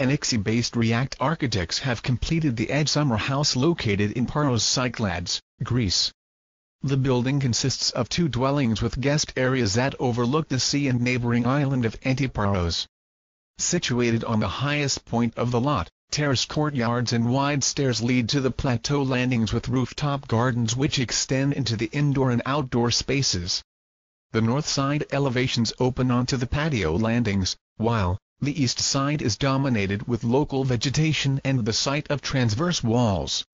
Anixi-based React Architects have completed the Edge Summer House located in Paros Cyclades, Greece. The building consists of two dwellings with guest areas that overlook the sea and neighboring island of Antiparos. Situated on the highest point of the lot, terrace courtyards and wide stairs lead to the plateau landings with rooftop gardens which extend into the indoor and outdoor spaces. The north side elevations open onto the patio landings, while, the east side is dominated with local vegetation and the sight of transverse walls.